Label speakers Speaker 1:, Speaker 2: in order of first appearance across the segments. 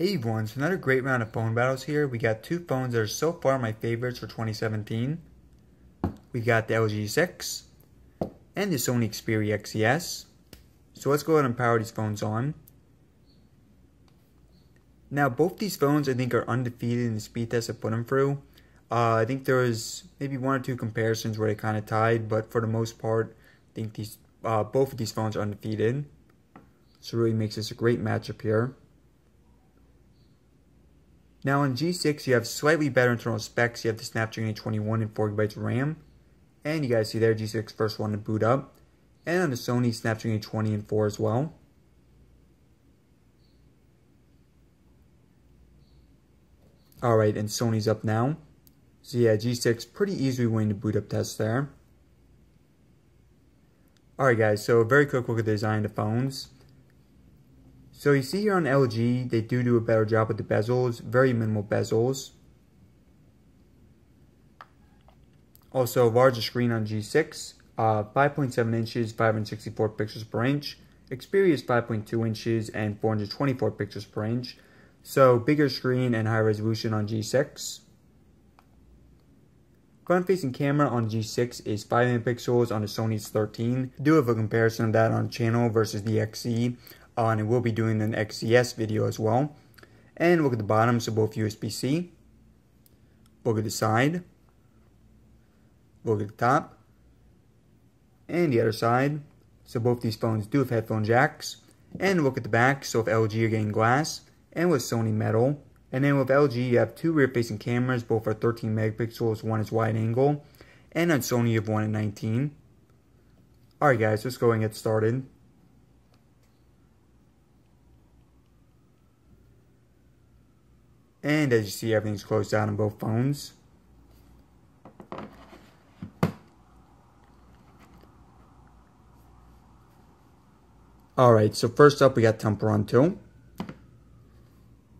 Speaker 1: Hey everyone, so another great round of phone battles here. We got two phones that are so far my favorites for 2017. We got the LG G6 and the Sony Xperia XZs. So let's go ahead and power these phones on. Now both these phones I think are undefeated in the speed test I put them through. Uh, I think there was maybe one or two comparisons where they kind of tied, but for the most part, I think these uh, both of these phones are undefeated. So really makes this a great matchup here. Now on G6, you have slightly better internal specs. You have the Snapdragon 821 and 4GB of RAM. And you guys see there, G6 first one to boot up. And on the Sony, Snapdragon 820 and 4 as well. Alright, and Sony's up now. So yeah, G6 pretty easily winning the boot up test there. Alright guys, so a very quick look at the design of the phones. So you see here on LG, they do do a better job with the bezels, very minimal bezels. Also, larger screen on G6, uh, 5.7 inches, 564 pixels per inch. Xperia is 5.2 inches and 424 pixels per inch. So bigger screen and higher resolution on G6. Front-facing camera on G6 is 5 megapixels on the Sony's 13. Do have a comparison of that on channel versus the XZ uh, and we'll be doing an XZs video as well. And look at the bottom, so both USB-C. Look at the side. Look at the top. And the other side. So both these phones do have headphone jacks. And look at the back, so with LG you're getting glass. And with Sony metal. And then with LG you have two rear-facing cameras, both are 13 megapixels, one is wide angle. And on Sony you have one at 19. Alright guys, let's go and get started. And as you see, everything's closed out on both phones. Alright, so first up we got Temple Run 2.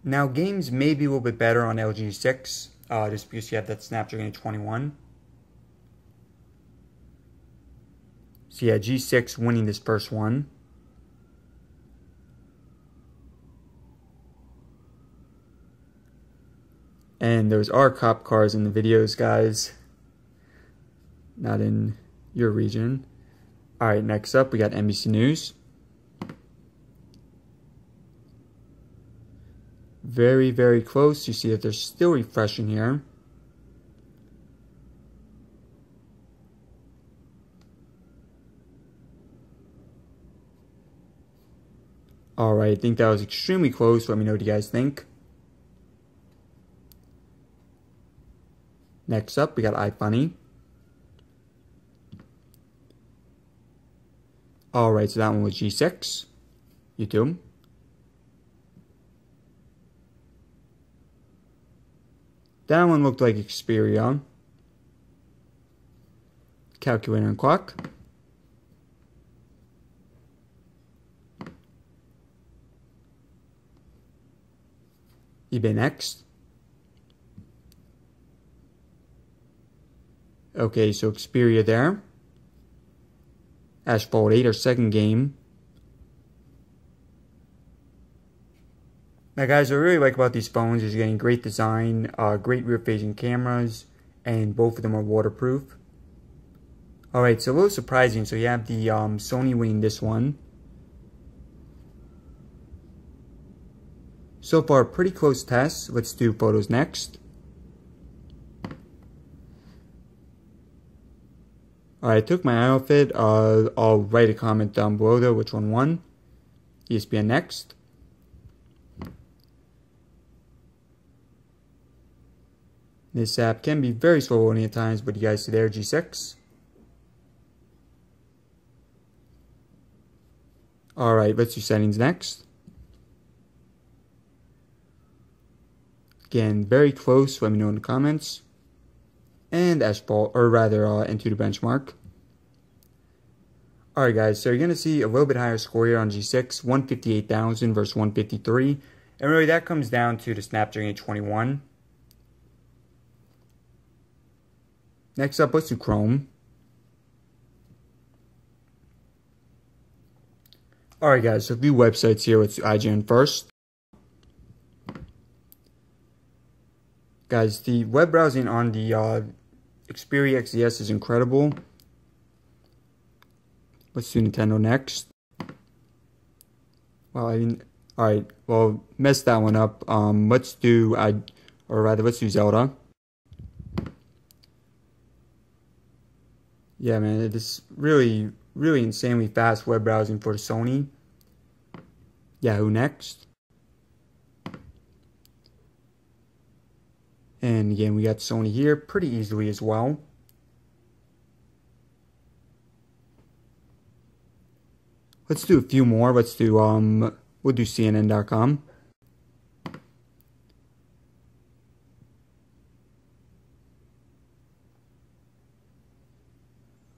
Speaker 1: Now games may be a little bit better on LG 6, uh, just because you have that Snapdragon 21. So yeah, G6 winning this first one. And those are cop cars in the videos, guys. Not in your region. Alright, next up we got NBC News. Very, very close. You see that they're still refreshing here. Alright, I think that was extremely close. Let me know what you guys think. Next up, we got iFunny. Alright, so that one was G6. YouTube. That one looked like Xperia. Calculator and clock. eBay Next. Okay, so Xperia there. Asphalt 8, our second game. Now guys, what I really like about these phones is getting great design, uh, great rear-facing cameras, and both of them are waterproof. Alright, so a little surprising. So you have the um, Sony winning this one. So far, pretty close test. Let's do photos next. I took my outfit. Uh, I'll write a comment down below though which one won. ESPN next. This app can be very slow at times, but you guys see there, G6. Alright, let's do settings next. Again, very close, let me know in the comments and asphalt, or rather uh, AnTuTu benchmark. Alright guys, so you're going to see a little bit higher score here on G6, 158,000 versus 153. And really that comes down to the Snapdragon 821. Next up, let's do Chrome. Alright guys, so a few websites here. Let's do IGN first. Guys, the web browsing on the uh, Xperia XZS is incredible. Let's do Nintendo next. Well, I mean, all right. Well, messed that one up. Um, let's do I, or rather, let's do Zelda. Yeah, man, it is really, really insanely fast web browsing for Sony. Yahoo next. And again, we got Sony here pretty easily as well. Let's do a few more. Let's do, um, we'll do CNN.com.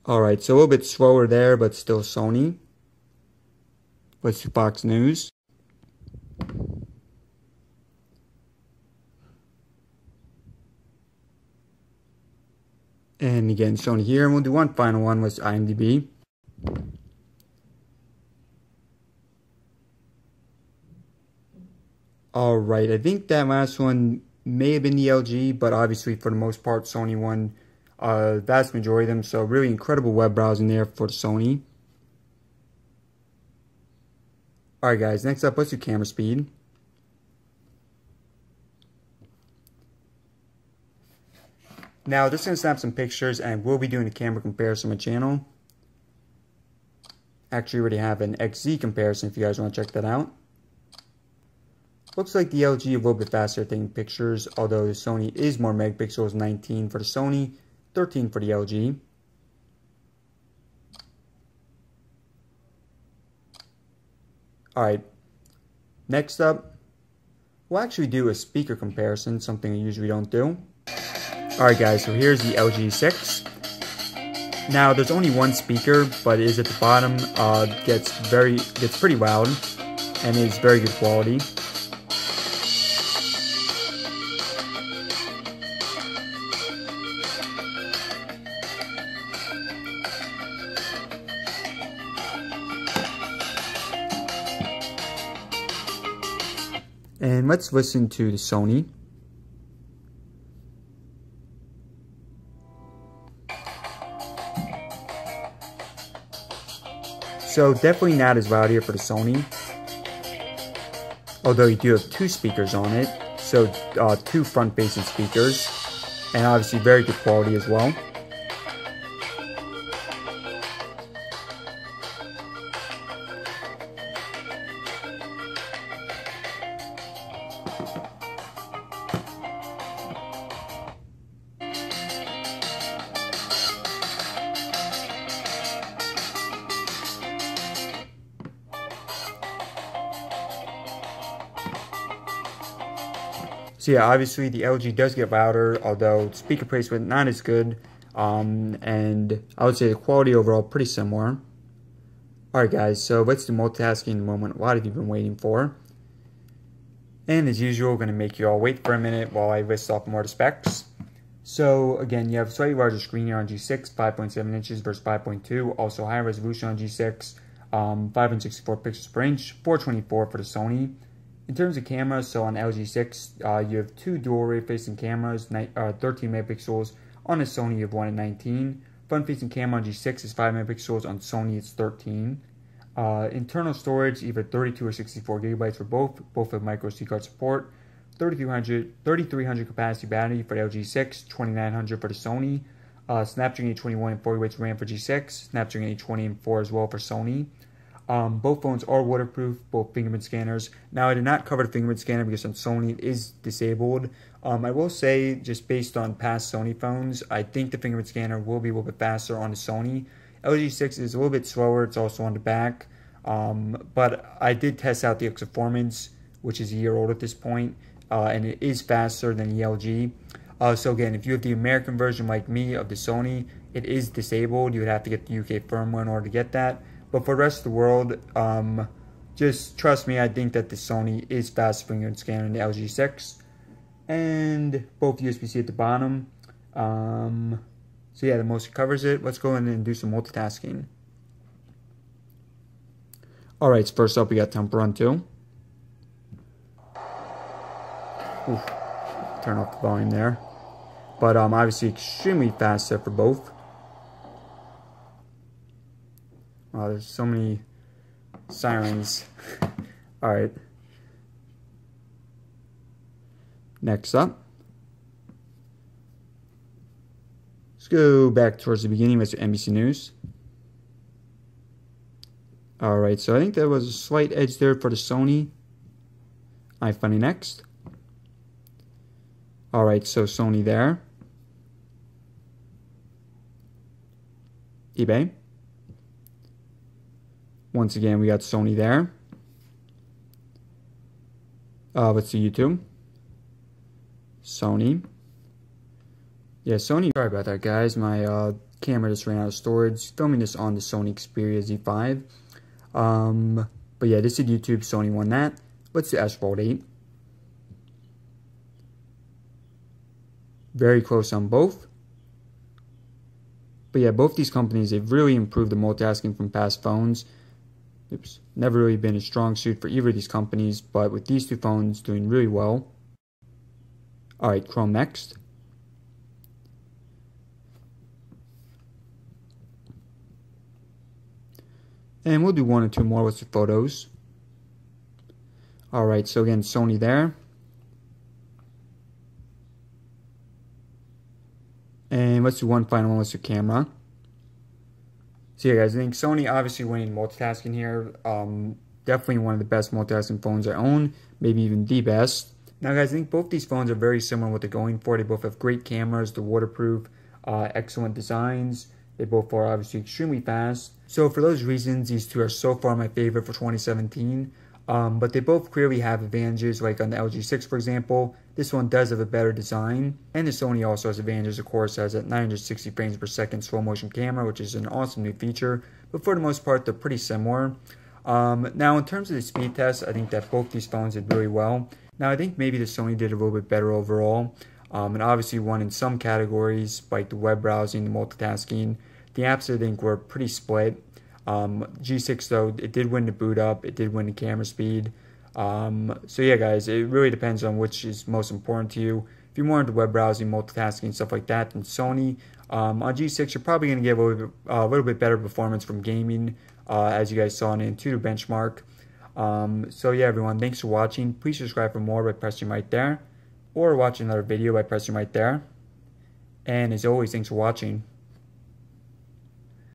Speaker 1: Alright, so a little bit slower there, but still Sony. Let's do Fox News. And again, Sony here. And we'll do one final one with IMDb. Alright, I think that last one may have been the LG, but obviously for the most part, Sony won uh, vast majority of them. So really incredible web browsing there for Sony. Alright guys, next up, let's do camera speed. Now, just going to snap some pictures and we'll be doing a camera comparison on my channel. Actually, already have an XZ comparison if you guys want to check that out. Looks like the LG a little bit faster taking pictures, although the Sony is more megapixels, 19 for the Sony, 13 for the LG. Alright, next up, we'll actually do a speaker comparison, something I usually don't do. Alright guys, so here's the LG 6. Now there's only one speaker, but it is at the bottom, uh, gets very, gets pretty loud, and is very good quality. Let's listen to the Sony. So definitely not as loud here for the Sony. Although you do have two speakers on it. So uh, two front-facing speakers. And obviously very good quality as well. So yeah, obviously the LG does get louder, although speaker placement not as good. Um, and I would say the quality overall pretty similar. Alright guys, so let's do multitasking in moment. A lot of you have been waiting for. And as usual, going to make you all wait for a minute while I list off more specs. So again, you have slightly larger screen here on G6, 5.7 inches versus 5.2. Also higher resolution on G6, um, 564 pixels per inch, 424 for the Sony. In terms of cameras, so on LG6, uh, you have two dual ray facing cameras, uh, 13 megapixels. On a Sony, you have one at 19. Front facing camera on G6 is 5 megapixels. On Sony, it's 13. Uh, internal storage, either 32 or 64 gigabytes for both. Both have micro SD card support. 3300, 3300 capacity battery for the LG6, 2900 for the Sony. Uh, Snapdragon 821 and 40 weights RAM for G6. Snapdragon 820 and 4 as well for Sony. Um, both phones are waterproof, both fingerprint scanners. Now, I did not cover the fingerprint scanner because on Sony it is disabled. Um, I will say, just based on past Sony phones, I think the fingerprint scanner will be a little bit faster on the Sony. LG 6 is a little bit slower, it's also on the back. Um, but I did test out the Performance, which is a year old at this point, uh, and it is faster than the LG. Uh, so again, if you have the American version like me of the Sony, it is disabled. You would have to get the UK firmware in order to get that. But for the rest of the world, um, just trust me, I think that the Sony is faster fingerprint scanner than the LG 6. And both USB-C at the bottom. Um, so yeah, the most covers it. Let's go in and do some multitasking. Alright, so first up we got 2. Oof. turn off the volume there. But um, obviously extremely fast set for both. Wow, there's so many sirens. All right. Next up. Let's go back towards the beginning with NBC News. Alright, so I think there was a slight edge there for the Sony iFunny next. Alright, so Sony there. eBay. Once again, we got Sony there. Uh, let's see YouTube. Sony. Yeah, Sony. Sorry about that, guys. My uh, camera just ran out of storage. Filming this on the Sony Xperia Z5. Um, but yeah, this is YouTube. Sony won that. Let's do Asphalt 8. Very close on both. But yeah, both these companies, they've really improved the multitasking from past phones. Oops, never really been a strong suit for either of these companies, but with these two phones doing really well. Alright, Chrome next. And we'll do one or two more with the photos. Alright, so again, Sony there. And let's do one final one with the camera. So yeah, guys, I think Sony obviously winning multitasking here. Um, definitely one of the best multitasking phones I own, maybe even the best. Now, guys, I think both these phones are very similar what they're going for. They both have great cameras, they're waterproof, uh, excellent designs. They both are obviously extremely fast. So for those reasons, these two are so far my favorite for 2017. Um, but they both clearly have advantages, like on the LG 6 for example. This one does have a better design, and the Sony also has advantages, of course, has a 960 frames per second slow motion camera, which is an awesome new feature. But for the most part, they're pretty similar. Um, now, in terms of the speed test, I think that both these phones did really well. Now, I think maybe the Sony did a little bit better overall, um, and obviously won in some categories, like the web browsing, the multitasking, the apps I think were pretty split. Um, G6 though, it did win the boot up, it did win the camera speed. Um, so yeah, guys, it really depends on which is most important to you. If you're more into web browsing, multitasking, stuff like that, then Sony. Um, on G6, you're probably going to get a little, bit, uh, little bit better performance from gaming, uh, as you guys saw in the Antutu benchmark. Um, so yeah, everyone, thanks for watching. Please subscribe for more by pressing right there, or watch another video by pressing right there. And as always, thanks for watching.